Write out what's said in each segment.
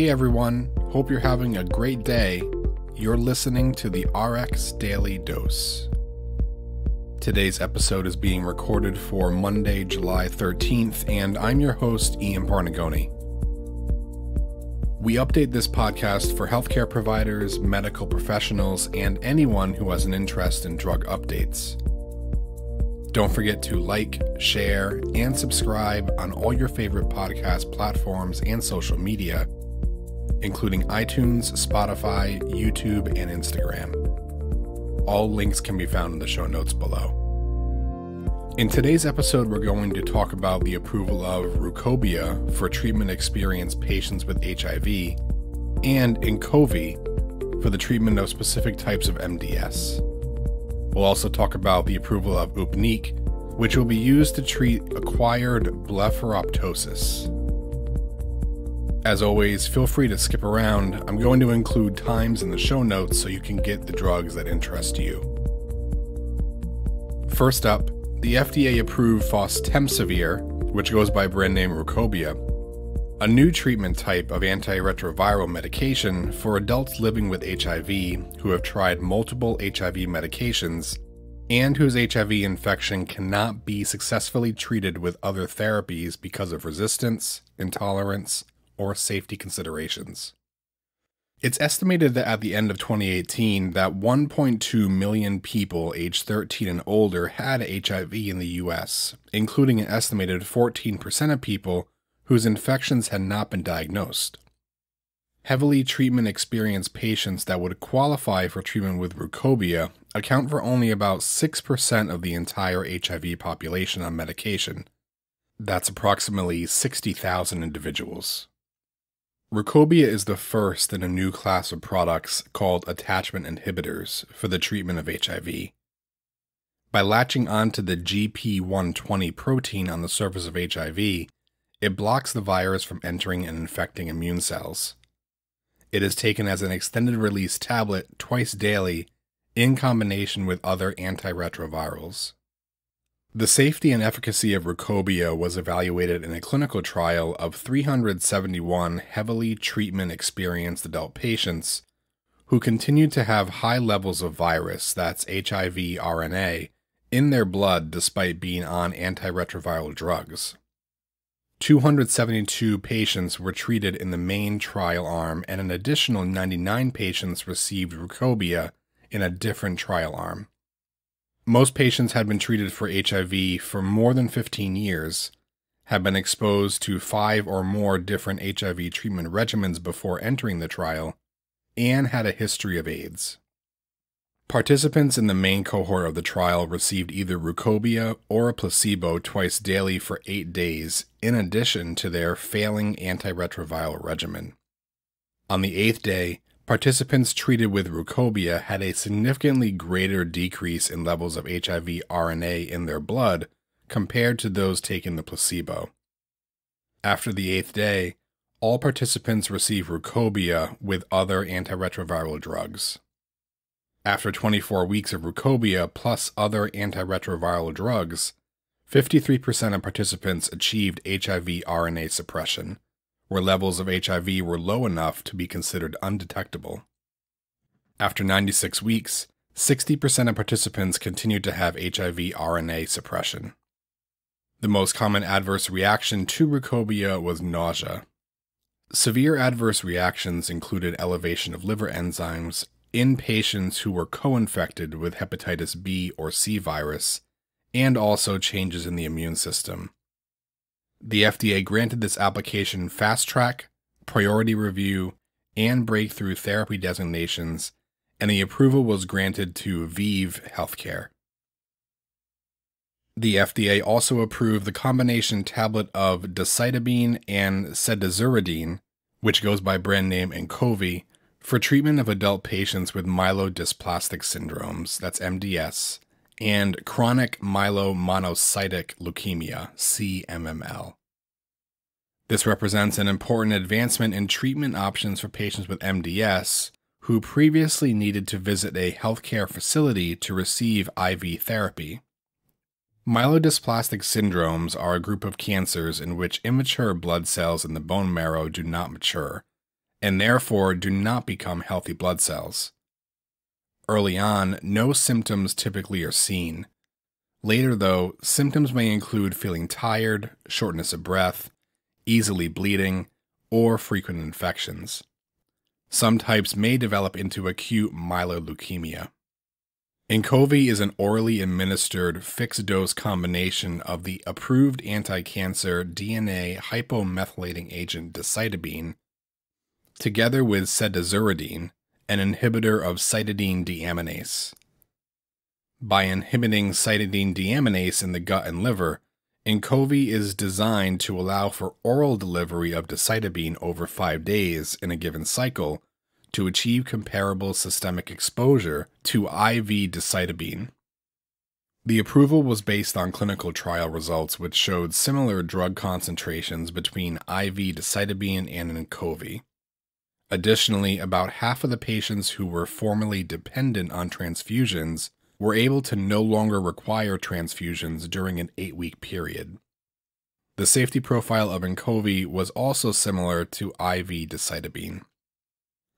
Hey everyone, hope you're having a great day. You're listening to the RX Daily Dose. Today's episode is being recorded for Monday, July 13th, and I'm your host, Ian Parnagoni. We update this podcast for healthcare providers, medical professionals, and anyone who has an interest in drug updates. Don't forget to like, share, and subscribe on all your favorite podcast platforms and social media including iTunes, Spotify, YouTube, and Instagram. All links can be found in the show notes below. In today's episode, we're going to talk about the approval of Rukobia for treatment experienced patients with HIV and Inqovi for the treatment of specific types of MDS. We'll also talk about the approval of Upneeq, which will be used to treat acquired blepharoptosis. As always, feel free to skip around. I'm going to include times in the show notes so you can get the drugs that interest you. First up, the FDA approved Fostemsavir, which goes by brand name Rukobia, a new treatment type of antiretroviral medication for adults living with HIV who have tried multiple HIV medications and whose HIV infection cannot be successfully treated with other therapies because of resistance, intolerance, or safety considerations. It's estimated that at the end of 2018 that 1.2 million people aged 13 and older had HIV in the US, including an estimated 14% of people whose infections had not been diagnosed. Heavily treatment experienced patients that would qualify for treatment with Rukobia account for only about 6% of the entire HIV population on medication. That's approximately 60,000 individuals. Rukobia is the first in a new class of products called attachment inhibitors for the treatment of HIV. By latching onto the GP120 protein on the surface of HIV, it blocks the virus from entering and infecting immune cells. It is taken as an extended release tablet twice daily in combination with other antiretrovirals. The safety and efficacy of Rukobia was evaluated in a clinical trial of 371 heavily treatment experienced adult patients who continued to have high levels of virus, that's HIV RNA, in their blood despite being on antiretroviral drugs. 272 patients were treated in the main trial arm, and an additional 99 patients received Rukobia in a different trial arm. Most patients had been treated for HIV for more than 15 years, had been exposed to five or more different HIV treatment regimens before entering the trial, and had a history of AIDS. Participants in the main cohort of the trial received either Rukobia or a placebo twice daily for eight days, in addition to their failing antiretroviral regimen. On the eighth day, Participants treated with Rukobia had a significantly greater decrease in levels of HIV RNA in their blood compared to those taking the placebo. After the eighth day, all participants received Rukobia with other antiretroviral drugs. After 24 weeks of Rukobia plus other antiretroviral drugs, 53% of participants achieved HIV RNA suppression, where levels of HIV were low enough to be considered undetectable. After 96 weeks, 60% of participants continued to have HIV RNA suppression. The most common adverse reaction to Rukobia was nausea. Severe adverse reactions included elevation of liver enzymes in patients who were co infected with hepatitis B or C virus, and also changes in the immune system. The FDA granted this application fast track, priority review, and breakthrough therapy designations, and the approval was granted to ViiV Healthcare. The FDA also approved the combination tablet of decitabine and cedazuridine, which goes by brand name Inqovi, for treatment of adult patients with myelodysplastic syndromes, that's MDS, and chronic myelomonocytic leukemia, CMML. This represents an important advancement in treatment options for patients with MDS who previously needed to visit a healthcare facility to receive IV therapy. Myelodysplastic syndromes are a group of cancers in which immature blood cells in the bone marrow do not mature, and therefore do not become healthy blood cells. Early on, no symptoms typically are seen. Later, though, symptoms may include feeling tired, shortness of breath, easily bleeding, or frequent infections. Some types may develop into acute myeloid leukemia. Inqovi is an orally administered fixed dose combination of the approved anti cancer DNA hypomethylating agent decitabine together with cedazuridine, an inhibitor of cytidine deaminase. By inhibiting cytidine deaminase in the gut and liver, Inqovi is designed to allow for oral delivery of decitabine over five days in a given cycle to achieve comparable systemic exposure to IV decitabine. The approval was based on clinical trial results which showed similar drug concentrations between IV decitabine and Inqovi. Additionally, about half of the patients who were formerly dependent on transfusions were able to no longer require transfusions during an eight week period. The safety profile of Inqovi was also similar to IV decitabine.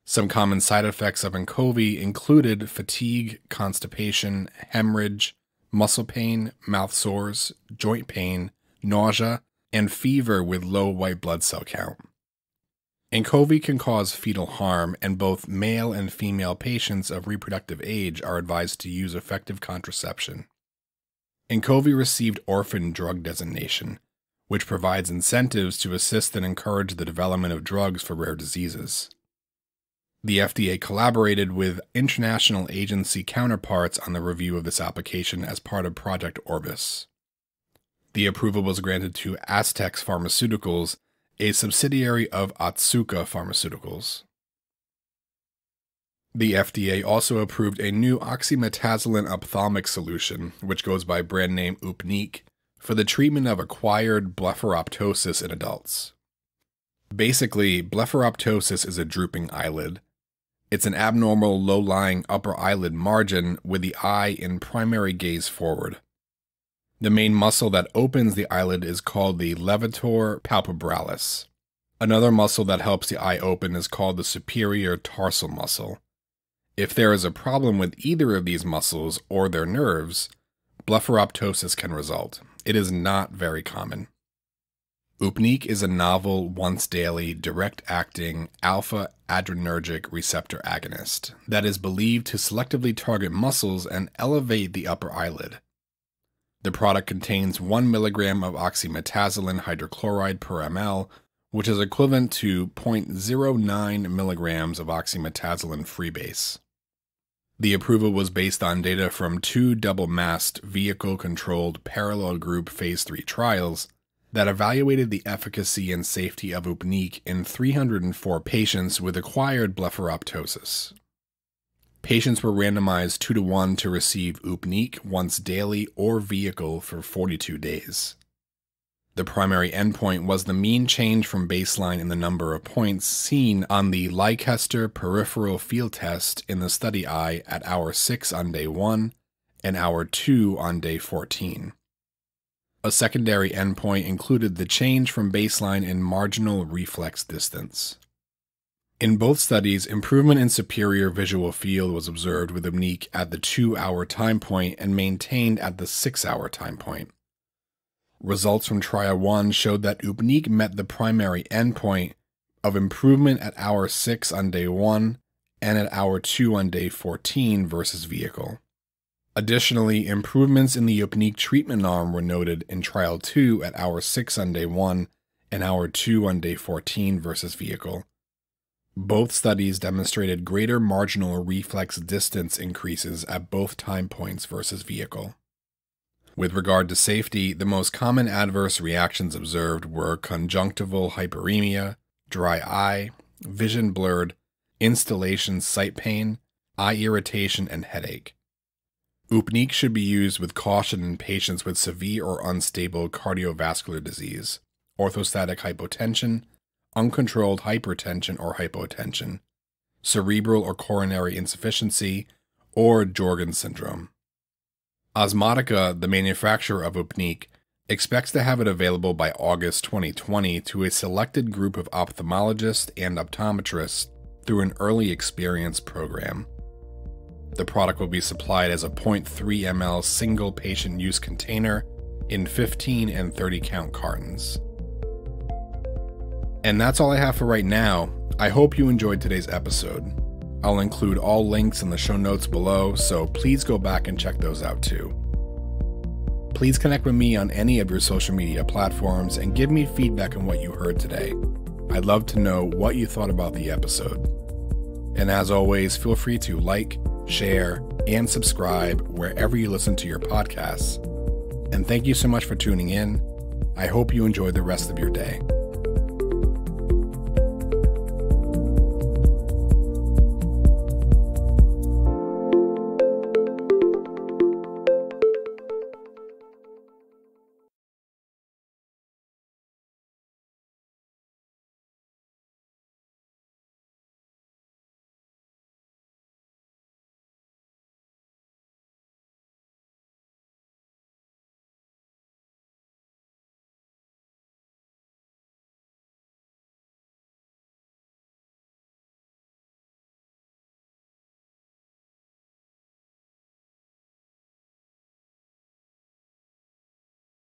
Some common side effects of Inqovi included fatigue, constipation, hemorrhage, muscle pain, mouth sores, joint pain, nausea, and fever with low white blood cell count. Inqovi can cause fetal harm, and both male and female patients of reproductive age are advised to use effective contraception. Inqovi received orphan drug designation, which provides incentives to assist and encourage the development of drugs for rare diseases. The FDA collaborated with international agency counterparts on the review of this application as part of Project Orbis. The approval was granted to Astex Pharmaceuticals, a subsidiary of Otsuka Pharmaceuticals. The FDA also approved a new oxymetazoline ophthalmic solution, which goes by brand name Upneeq, for the treatment of acquired blepharoptosis in adults. Basically, blepharoptosis is a drooping eyelid, it's an abnormal low lying upper eyelid margin with the eye in primary gaze forward. The main muscle that opens the eyelid is called the levator palpebralis. Another muscle that helps the eye open is called the superior tarsal muscle. If there is a problem with either of these muscles or their nerves, blepharoptosis can result. It is not very common. Upneeq is a novel, once daily, direct acting alpha adrenergic receptor agonist that is believed to selectively target muscles and elevate the upper eyelid. The product contains 1 milligram of oxymetazoline hydrochloride per ml, which is equivalent to 0.09 milligrams of oxymetazoline freebase. The approval was based on data from two double masked vehicle controlled parallel group phase 3 trials that evaluated the efficacy and safety of Upneeq in 304 patients with acquired blepharoptosis. Patients were randomized 2 to 1 to receive Upneeq once daily or vehicle for 42 days. The primary endpoint was the mean change from baseline in the number of points seen on the Leicester Peripheral Field Test in the study eye at hour 6 on day 1 and hour 2 on day 14. A secondary endpoint included the change from baseline in marginal reflex distance. In both studies, improvement in superior visual field was observed with Upneeq at the 2 hour time point and maintained at the 6 hour time point. Results from Trial 1 showed that Upneeq met the primary endpoint of improvement at hour 6 on day 1 and at hour 2 on day 14 versus vehicle. Additionally, improvements in the Upneeq treatment arm were noted in trial 2 at hour 6 on day 1 and hour 2 on day 14 versus vehicle. Both studies demonstrated greater marginal reflex distance increases at both time points versus vehicle. With regard to safety, the most common adverse reactions observed were conjunctival hyperemia, dry eye, vision blurred, instillation site pain, eye irritation, and headache. Upneeq should be used with caution in patients with severe or unstable cardiovascular disease, orthostatic hypotension, uncontrolled hypertension or hypotension, cerebral or coronary insufficiency, or Sjögren syndrome. Osmotica, the manufacturer of Upneeq, expects to have it available by August 2020 to a selected group of ophthalmologists and optometrists through an early experience program. The product will be supplied as a 0.3 ml single patient use container in 15 and 30 count cartons. And that's all I have for right now. I hope you enjoyed today's episode. I'll include all links in the show notes below, so please go back and check those out too. Please connect with me on any of your social media platforms and give me feedback on what you heard today. I'd love to know what you thought about the episode. And as always, feel free to like, share, and subscribe wherever you listen to your podcasts. And thank you so much for tuning in. I hope you enjoy the rest of your day.